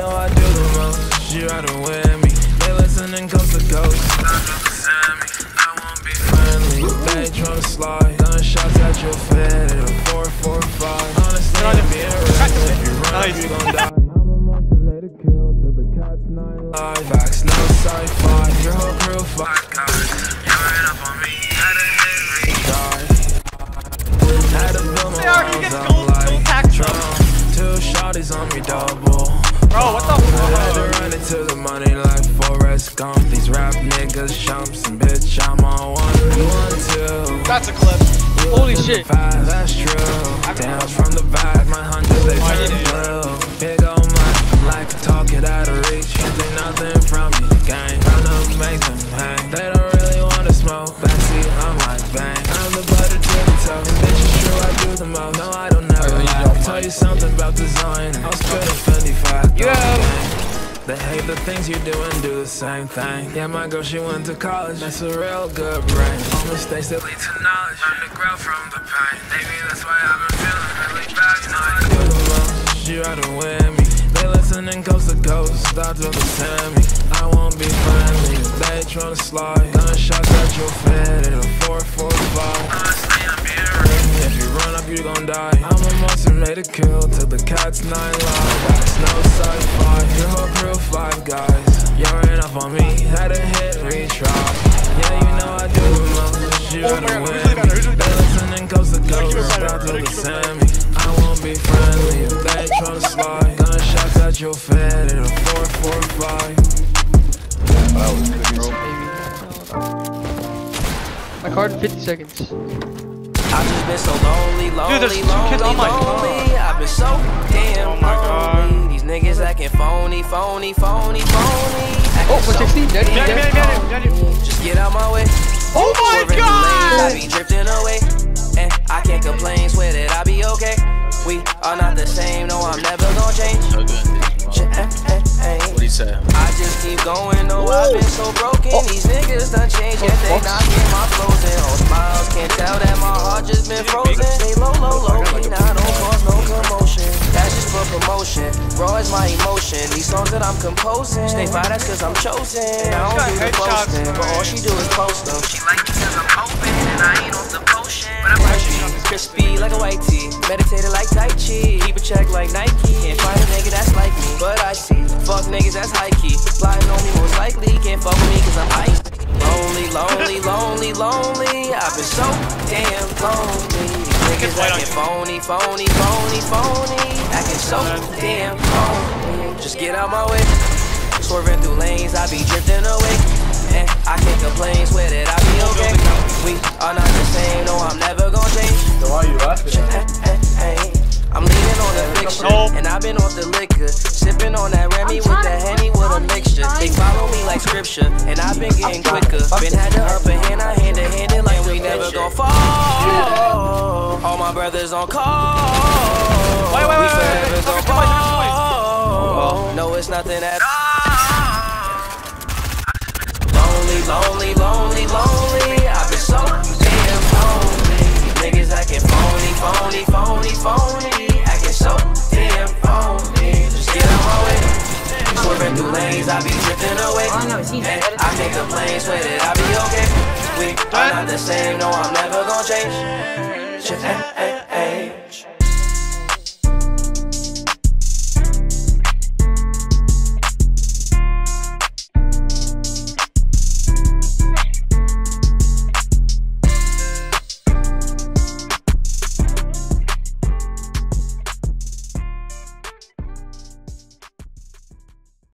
do the most. You ride with me. They listening coast to coast. I won't be friendly. They tryna slide. Gunshots at your fed. A four, four, five. Honestly, I'm being real. If you run, Nice. you gon' die. I'm a monster made a kill till the cat's nine live. Facts, no sci-fi. Your whole crew five Bro, what the to fuck? run into the money like Forrest Gump. These rap niggas chumps and bitch, I'm on one, one, two. That's a clip. Holy shit. Five, that's true. Damn, from the back, my hundreds they turn you blue. Big old mic, I'm like a talk it out of reach. Take nothing from me. Gang, trying to make them hang. They don't really wanna smoke. Backseat, I'm like bang. I'm the butter to the top. And bitch, it's true, I do the most. No, I Tell you something about design. I'll spit a Fendi. Yeah. They hate the things you do and do the same thing. Yeah, my girl, she went to college. That's a real good brain. All mistakes that lead to knowledge. Learn to grow from the pain. Maybe that's why I've been feeling really bad. You know, I do the most. You with me. They listening coast to coast. Stop to the me. I won't be friendly. They tryna slide. Gunshots at your fed. At a monster kill till the cat's nine live. That's no sci-fi. Your whole crew five guys. You ran up on me, had a hit retry. Yeah, you know I do the most. You Oh ride my God, with who's really better? Who's me. really They better? listening coast to keep it coast. better. Stop to Gotta the keep. Sammy. I won't be friendly if they tryna slide. Gunshots at your fed at a 445. My card in 50 seconds. I've just been so lonely, lonely, Dude, there's two lonely, kids on my lonely. I've been so damn Oh my God. lonely. These niggas acting phony, phony, phony, phony. Oh, Acting so 116, dead, Get him, dead. get him, get him, get him. Just get out my way. Oh my Swerving through lanes, I god! be drifting away. And I can't complain, swear that I be okay. We are not the same, no, I'm never gonna change. No good. Ch- eh, eh, eh. What do you say? I just keep going, no, I've been so broken. These niggas done changed, yet they not get my flows in. All smiles, can't tell that my heart just been frozen. Stay low, low, low, key, now don't cause no commotion. That's just for promotion. Raw is my emotion. These songs that I'm composing, stay fire, that's cause I'm chosen. And I don't do the posting, but all she do is post them. She like me cause I'm open, and I ain't off the potion. But I'm crispy like a white tee, meditated like Tai Chi. Keep a check like Nike, can't find a nigga that's like me. But I see, fuck niggas that's high key. Plotting on me most likely, can't fuck with me cause I'm ice. Lonely, lonely, lonely, lonely. I've been so damn lonely. These niggas acting phony, phony, phony, phony. Acting so damn phony. Just get out my way. Swerving through lanes, I be drifting away. And I can't complain, swear that I be okay. We are not the same, no, I'm never gonna change. So why are you laughing? I'm leaning on the fiction, and I've been off the liquor. Sipping on that Remy with the Henny with a mixture. They follow me like scripture, and I've been getting quicker. Been had the upper hand, I hand hand brothers on call. Wait, wait, We wait, wait, forever wait. gon' Come on, come on, fall. No, it's nothing at all. Lonely, lonely, lonely, lonely. I've been so damn lonely. Niggas acting phony, phony, phony, phony. Acting so damn phony. Just get out my way. Swerving through lanes, I be drifting away. Oh, and I can't complain, swear that I be okay. We are not the same, no, I'm never gonna change. Eh, eh.